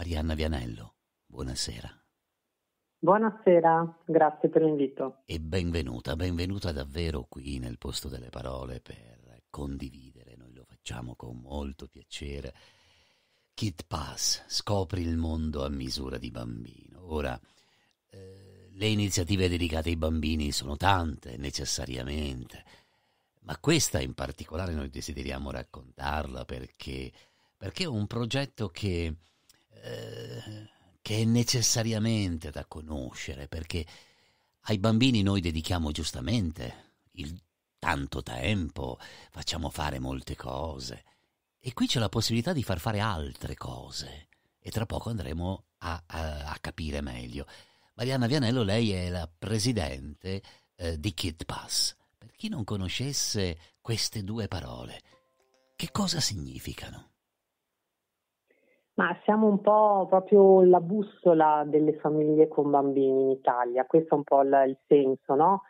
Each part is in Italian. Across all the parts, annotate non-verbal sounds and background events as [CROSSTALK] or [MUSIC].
Marianna Vianello, buonasera. Buonasera, grazie per l'invito. E benvenuta, benvenuta davvero qui nel posto delle parole per condividere, noi lo facciamo con molto piacere. Kid Pass, scopri il mondo a misura di bambino. Ora, eh, le iniziative dedicate ai bambini sono tante, necessariamente, ma questa in particolare noi desideriamo raccontarla perché, perché è un progetto che, che è necessariamente da conoscere, perché ai bambini noi dedichiamo giustamente il tanto tempo, facciamo fare molte cose e qui c'è la possibilità di far fare altre cose e tra poco andremo a, a, a capire meglio. Marianna Vianello, lei è la presidente eh, di Kid Pass. Per chi non conoscesse queste due parole, che cosa significano? Ma siamo un po' proprio la bussola delle famiglie con bambini in Italia, questo è un po' il, senso, no?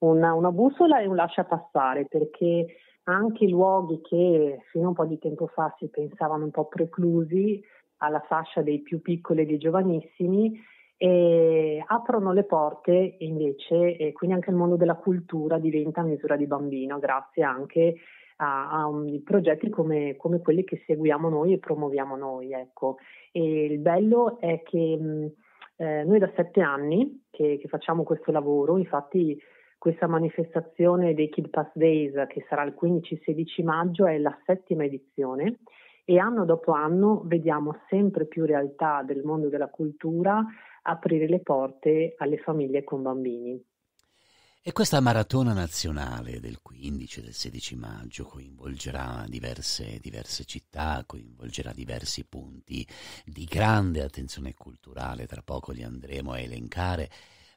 Una, una bussola e un lascia passare, perché anche luoghi che fino a un po' di tempo fa si pensavano un po' preclusi alla fascia dei più piccoli e dei giovanissimi, aprono le porte invece e quindi anche il mondo della cultura diventa a misura di bambino grazie anche a, a um, progetti come, come, quelli che seguiamo noi e promuoviamo noi. Ecco. E il bello è che mh, eh, noi da sette anni che, che, facciamo questo lavoro, infatti questa manifestazione dei Kid Pass Days che sarà il 15-16 maggio è la settima edizione e anno dopo anno vediamo sempre più realtà del mondo della cultura aprire le porte alle famiglie con bambini. E questa maratona nazionale del 15 e del 16 maggio coinvolgerà diverse, diverse, città, coinvolgerà diversi punti di grande attenzione culturale, tra poco li andremo a elencare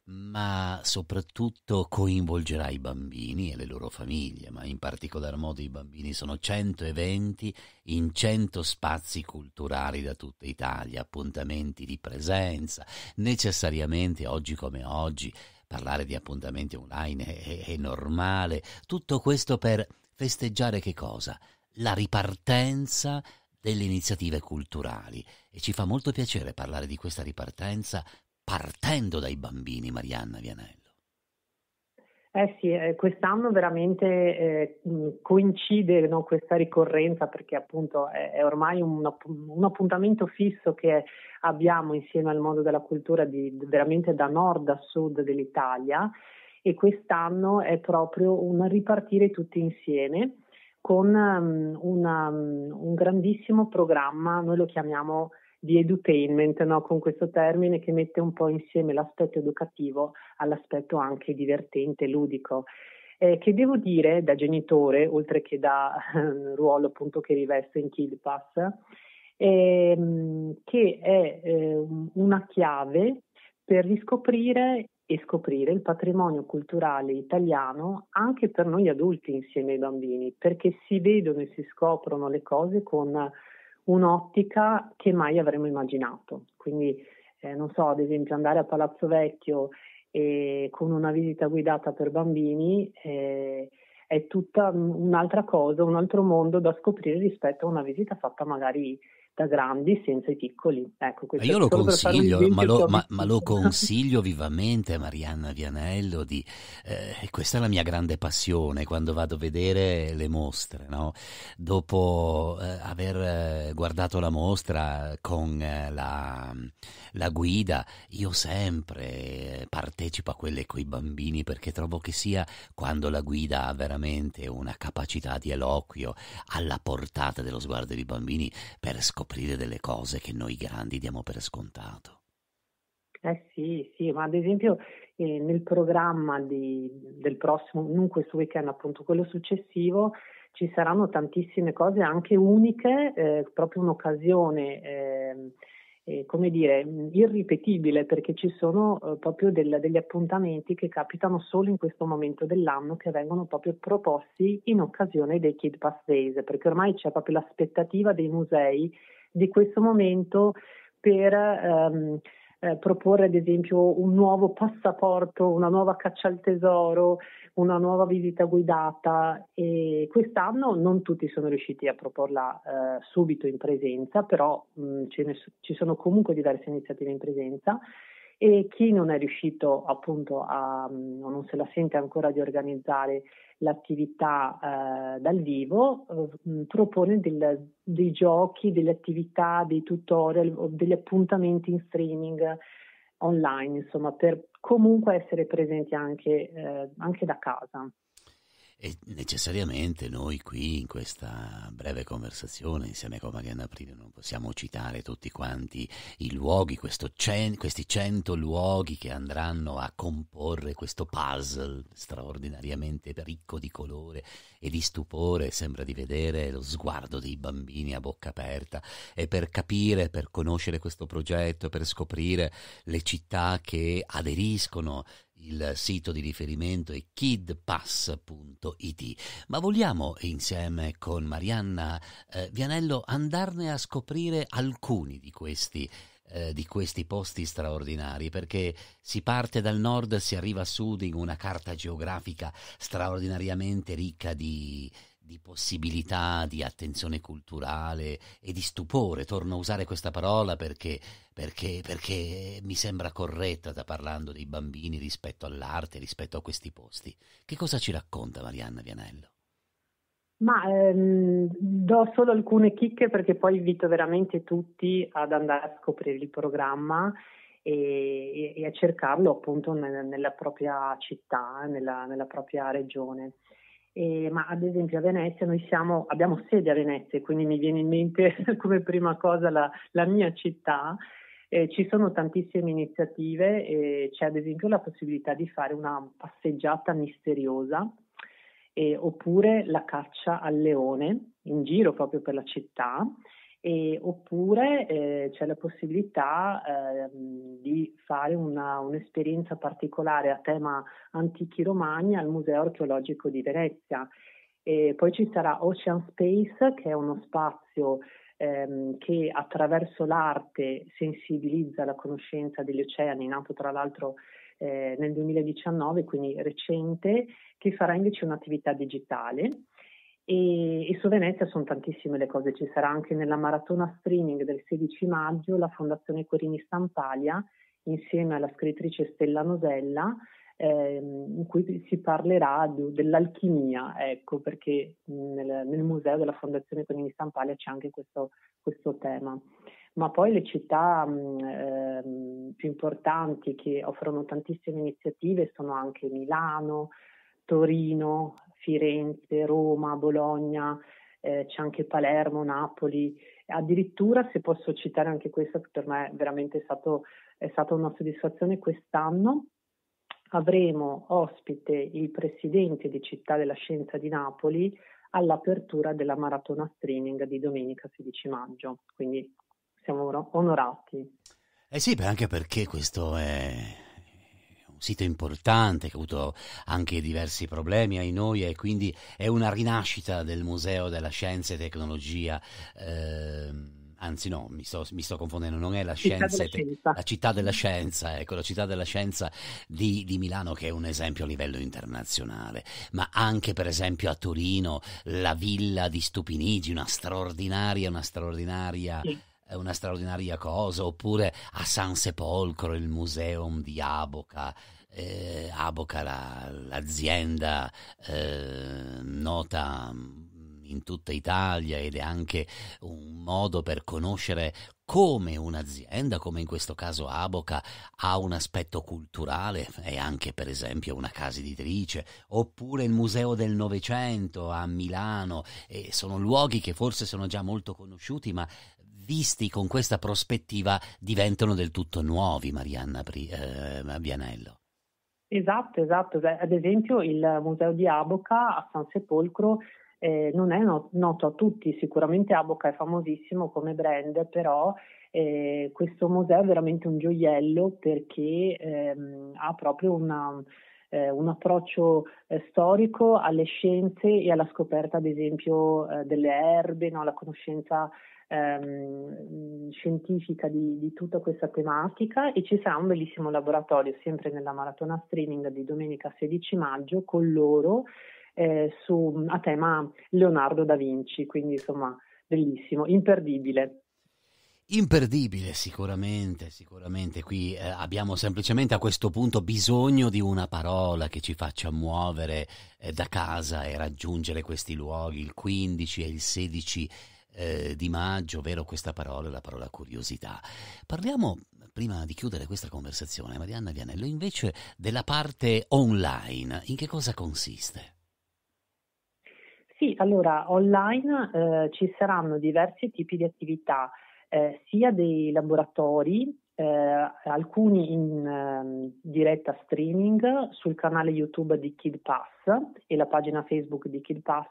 ma soprattutto coinvolgerà i bambini e le loro famiglie, ma in particolar modo i bambini. Sono 100 eventi in 100 spazi culturali da tutta Italia, appuntamenti di presenza. Necessariamente oggi come oggi parlare di appuntamenti online è, è normale. Tutto questo per festeggiare che cosa? La ripartenza delle iniziative culturali e ci fa molto piacere parlare di questa ripartenza partendo dai bambini, Marianna Vianello. Eh sì, eh, quest'anno veramente eh, coincide no, questa ricorrenza perché appunto è, ormai un, un, appuntamento fisso che abbiamo insieme al mondo della cultura di, veramente da nord a sud dell'Italia e quest'anno è proprio un ripartire tutti insieme con una, un grandissimo programma, noi lo chiamiamo di edutainment, no? con questo termine che mette un po' insieme l'aspetto educativo all'aspetto anche divertente, ludico. Eh, che devo dire da genitore, oltre che da eh, ruolo appunto che rivesto in KidPass, ehm, che è eh, una chiave per riscoprire e scoprire il patrimonio culturale italiano anche per noi adulti insieme ai bambini, perché si vedono e si scoprono le cose con un'ottica che mai avremmo immaginato. Quindi, eh, non so, ad esempio andare a Palazzo Vecchio e con una visita guidata per bambini eh, è tutta un'altra cosa, un altro mondo da scoprire rispetto a una visita fatta magari da grandi senza i piccoli. Ecco, ma io lo consiglio, ma lo, ma, ma lo, consiglio [LAUGHS] vivamente Marianna Vianello, di, eh, questa è la mia grande passione quando vado a vedere le mostre, no? dopo eh, aver guardato la mostra con eh, la, la, guida, io sempre partecipo a quelle con i bambini perché trovo che sia quando la guida ha veramente una capacità di eloquio alla portata dello sguardo dei bambini per scoprire scoprire delle cose che noi grandi diamo per scontato. Eh sì, sì, ma ad esempio eh, nel programma di, del prossimo, non questo weekend, appunto quello successivo, ci saranno tantissime cose anche uniche, eh, proprio un'occasione, eh, eh, come dire, irripetibile, perché ci sono eh, proprio del, degli appuntamenti che capitano solo in questo momento dell'anno, che vengono proprio proposti in occasione dei Kid Pass Days, perché ormai c'è proprio l'aspettativa dei musei di questo momento per ehm, eh, proporre ad esempio un nuovo passaporto, una nuova caccia al tesoro, una nuova visita guidata. E quest'anno non tutti sono riusciti a proporla eh, subito in presenza, però mh, ne, ci sono comunque diverse iniziative in presenza e chi non è riuscito appunto a, o non se la sente ancora di organizzare l'attività eh, dal vivo, eh, propone del, dei giochi, delle attività, dei tutorial o degli appuntamenti in streaming online, insomma, per comunque essere presenti anche, eh, anche da casa. E necessariamente noi qui in questa breve conversazione insieme con Marianna Aprile non possiamo citare tutti quanti i luoghi, cen- questi cento luoghi che andranno a comporre questo puzzle straordinariamente ricco di colore e di stupore, sembra di vedere lo sguardo dei bambini a bocca aperta. E per capire, per conoscere questo progetto, per scoprire le città che aderiscono il sito di riferimento è kidpass.it, ma vogliamo insieme con Marianna eh, Vianello andarne a scoprire alcuni di questi eh, di questi posti straordinari perché si parte dal nord, si arriva a sud in una carta geografica straordinariamente ricca di, di possibilità, di attenzione culturale e di stupore. Torno a usare questa parola perché, perché, perché mi sembra corretta da parlando dei bambini rispetto all'arte, rispetto a questi posti. Che cosa ci racconta Marianna Vianello? Ma ehm, do solo alcune chicche perché poi invito veramente tutti ad andare a scoprire il programma e, e a cercarlo appunto nella, propria città, nella, nella propria regione. Eh, ma ad esempio a Venezia noi siamo, abbiamo sede a Venezia, quindi mi viene in mente [LAUGHS] come prima cosa la, la mia città. Eh, ci sono tantissime iniziative, eh, c'è ad esempio la possibilità di fare una passeggiata misteriosa oppure la caccia al leone in giro proprio per la città e, oppure eh, c'è la possibilità eh, di fare una, un'esperienza particolare a tema antichi romani al Museo archeologico di Venezia. E poi ci sarà Ocean Space, che è uno spazio ehm, che attraverso l'arte sensibilizza la conoscenza degli oceani, nato tra l'altro eh, nel 2019, quindi recente, che farà invece un'attività digitale e, e, su Venezia sono tantissime le cose, ci sarà anche nella maratona streaming del 16 maggio la Fondazione Corini Stampalia insieme alla scrittrice Stella Nosella ehm, in cui si parlerà di, dell'alchimia, ecco perché nel, nel, museo della Fondazione Corini Stampalia c'è anche questo, questo tema. Ma poi le città mh, eh, più importanti che offrono tantissime iniziative sono anche Milano, Torino, Firenze, Roma, Bologna, eh, c'è anche Palermo, Napoli. Addirittura, se posso citare anche questo, che per me è veramente stato, è stata una soddisfazione quest'anno, avremo ospite il presidente di Città della Scienza di Napoli all'apertura della maratona streaming di domenica 16 maggio. Quindi siamo onorati. Eh sì, anche perché questo è un sito importante che ha avuto anche diversi problemi ai noi e quindi è una rinascita del Museo della Scienza e Tecnologia. Eh, anzi no, mi sto, mi sto, confondendo, non è la scienza, città la città della scienza, ecco, la città della scienza di, di, Milano che è un esempio a livello internazionale, ma anche per esempio a Torino la villa di Stupinigi, una straordinaria, una straordinaria... Sì una straordinaria cosa, oppure a San Sepolcro il museum di Aboca, eh, Aboca la, l'azienda eh, nota in tutta Italia ed è anche un modo per conoscere come un'azienda, come in questo caso Aboca, ha un aspetto culturale, è anche per esempio una casa editrice, oppure il Museo del Novecento a Milano, e sono luoghi che forse sono già molto conosciuti, ma visti con questa prospettiva diventano del tutto nuovi, Marianna eh, Bianello. Esatto, esatto. Ad esempio il Museo di Aboca a San Sepolcro eh, non è not- noto a tutti, sicuramente Aboca è famosissimo come brand, però eh, questo museo è veramente un gioiello perché ehm, ha proprio una, eh, un approccio eh, storico alle scienze e alla scoperta, ad esempio, eh, delle erbe, no? alla conoscenza ehm, scientifica di, di, tutta questa tematica e ci sarà un bellissimo laboratorio sempre nella maratona streaming di domenica 16 maggio con loro eh, su, a tema Leonardo da Vinci, quindi insomma bellissimo, imperdibile. Imperdibile sicuramente, sicuramente qui eh, abbiamo semplicemente a questo punto bisogno di una parola che ci faccia muovere eh, da casa e raggiungere questi luoghi il 15 e il 16 eh, di maggio, ovvero questa parola, la parola curiosità. Parliamo, prima di chiudere questa conversazione, Marianna Vianello, invece della parte online, in che cosa consiste? Sì, allora online eh, ci saranno diversi tipi di attività eh, sia dei laboratori, eh, alcuni in eh, diretta streaming sul canale YouTube di Kid Pass e la pagina Facebook di Kid Pass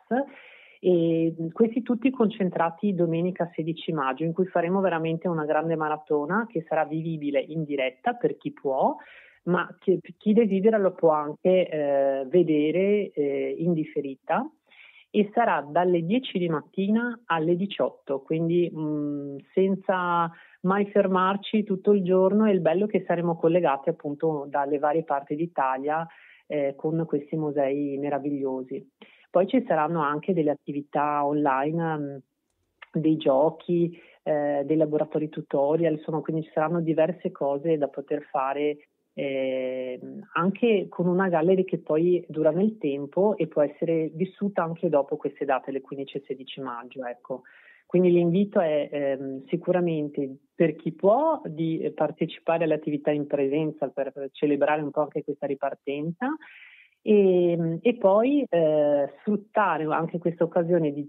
e questi tutti concentrati domenica 16 maggio in cui faremo veramente una grande maratona che sarà vivibile in diretta per chi può ma chi, chi desidera lo può anche eh, vedere eh, in differita e sarà dalle 10 di mattina alle 18, quindi mh, senza mai fermarci tutto il giorno e il bello è che saremo collegati appunto dalle varie parti d'Italia eh, con questi musei meravigliosi. Poi ci saranno anche delle attività online, mh, dei giochi, eh, dei laboratori tutorial, insomma, quindi ci saranno diverse cose da poter fare eh, anche con una gallery che poi dura nel tempo e può essere vissuta anche dopo queste date, le 15 e 16 maggio. Ecco. Quindi l'invito è ehm, sicuramente per chi può di partecipare alle attività in presenza per, per celebrare un po' anche questa ripartenza e, e poi eh, sfruttare anche questa occasione di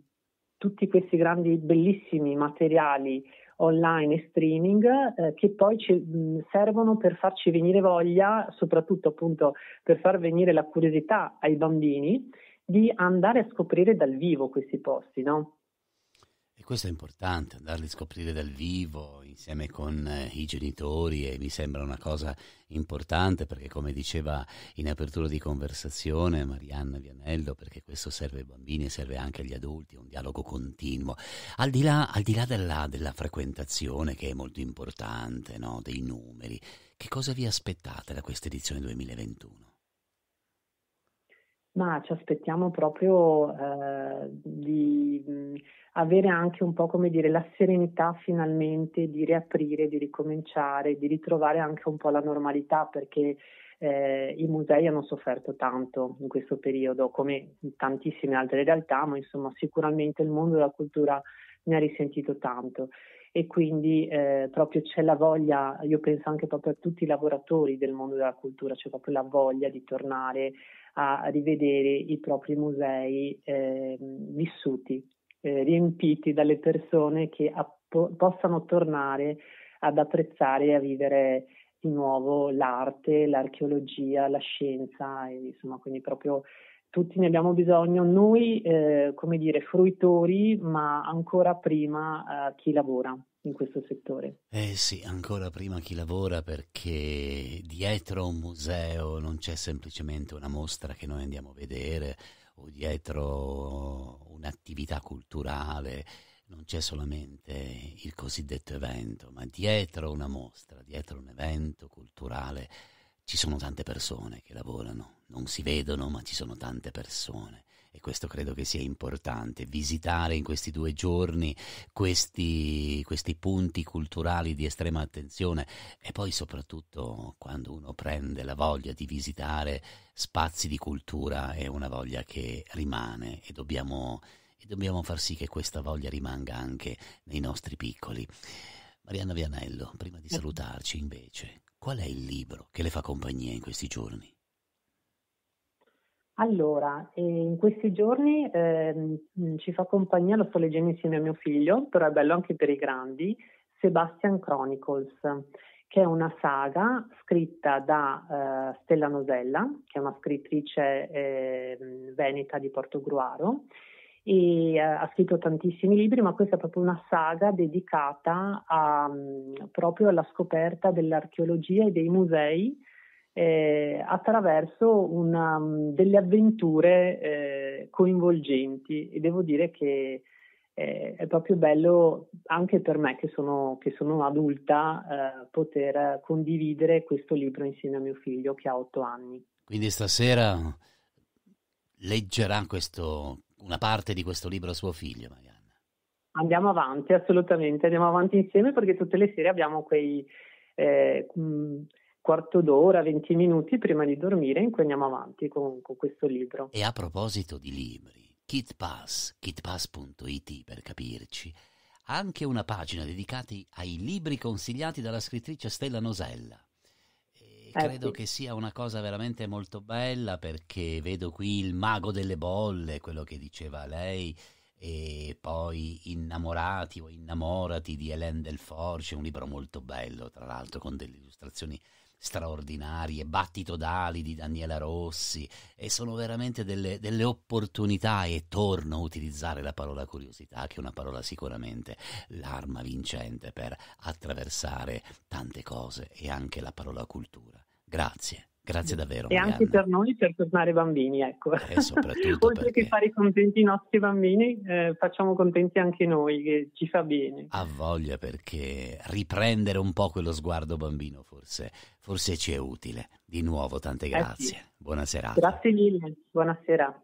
tutti questi grandi bellissimi materiali online e streaming eh, che poi ci mh, servono per farci venire voglia, soprattutto appunto per far venire la curiosità ai bambini di andare a scoprire dal vivo questi posti, no? Questo è importante, andarli a scoprire dal vivo insieme con eh, i genitori e mi sembra una cosa importante perché come diceva in apertura di conversazione Marianna Vianello, perché questo serve ai bambini e serve anche agli adulti, è un dialogo continuo. Al di là, al di là della, della, frequentazione che è molto importante, no? dei numeri, che cosa vi aspettate da questa edizione 2021? Ma ci aspettiamo proprio eh, di mh, avere anche un po' come dire la serenità finalmente di riaprire, di ricominciare, di ritrovare anche un po' la normalità perché eh, i musei hanno sofferto tanto in questo periodo, come tantissime altre realtà, ma insomma sicuramente il mondo della cultura ne ha risentito tanto e quindi eh, proprio c'è la voglia, io penso anche proprio a tutti i lavoratori del mondo della cultura, c'è proprio la voglia di tornare a rivedere i propri musei eh, vissuti, eh, riempiti dalle persone che app- possano tornare ad apprezzare e a vivere di nuovo l'arte, l'archeologia, la scienza, e, insomma, quindi proprio tutti ne abbiamo bisogno, noi eh, come dire fruitori, ma ancora prima eh, chi lavora in questo settore. Eh sì, ancora prima chi lavora perché dietro un museo non c'è semplicemente una mostra che noi andiamo a vedere o dietro un'attività culturale, non c'è solamente il cosiddetto evento, ma dietro una mostra, dietro un evento culturale ci sono tante persone che lavorano, non si vedono ma ci sono tante persone e questo credo che sia importante, visitare in questi due giorni questi, questi punti culturali di estrema attenzione e poi soprattutto quando uno prende la voglia di visitare spazi di cultura è una voglia che rimane e dobbiamo, e dobbiamo far sì che questa voglia rimanga anche nei nostri piccoli. Marianna Vianello, prima di salutarci invece, qual è il libro che le fa compagnia in questi giorni? Allora, in questi giorni eh, ci fa compagnia, lo sto leggendo insieme a mio figlio, però è bello anche per i grandi, Sebastian Chronicles, che è una saga scritta da eh, Stella Nosella, che è una scrittrice eh, veneta di Portogruaro, e eh, ha scritto tantissimi libri, ma questa è proprio una saga dedicata a, proprio alla scoperta dell'archeologia e dei musei eh, attraverso una, delle avventure eh, coinvolgenti e devo dire che eh, è proprio bello anche per me che sono, che sono adulta eh, poter condividere questo libro insieme a mio figlio che ha otto anni. Quindi stasera leggerà questo, una parte di questo libro a suo figlio, Marianna. Andiamo avanti, assolutamente, andiamo avanti insieme perché tutte le sere abbiamo quei eh, quarto d'ora, 20 minuti prima di dormire in cui andiamo avanti con, con questo libro. E a proposito di libri, KitPass, kitpass.it per capirci, ha anche una pagina dedicata ai libri consigliati dalla scrittrice Stella Nosella. Eh credo sì. che sia una cosa veramente molto bella perché vedo qui il mago delle bolle, quello che diceva lei, e poi Innamorati o Innamorati di Hélène Delforge, un libro molto bello, tra l'altro con delle illustrazioni straordinarie, Battito d'ali di Daniela Rossi e sono veramente delle, delle, opportunità e torno a utilizzare la parola curiosità che è una parola sicuramente l'arma vincente per attraversare tante cose e anche la parola cultura. Grazie. Grazie davvero. E Marianna. anche per noi per tornare bambini, ecco. E soprattutto [LAUGHS] Oltre perché... che fare contenti i nostri bambini, eh, facciamo contenti anche noi, che ci fa bene. Ha voglia perché riprendere un po' quello sguardo bambino forse, forse ci è utile. Di nuovo tante grazie. Eh sì. Buona serata. Grazie mille, buonasera.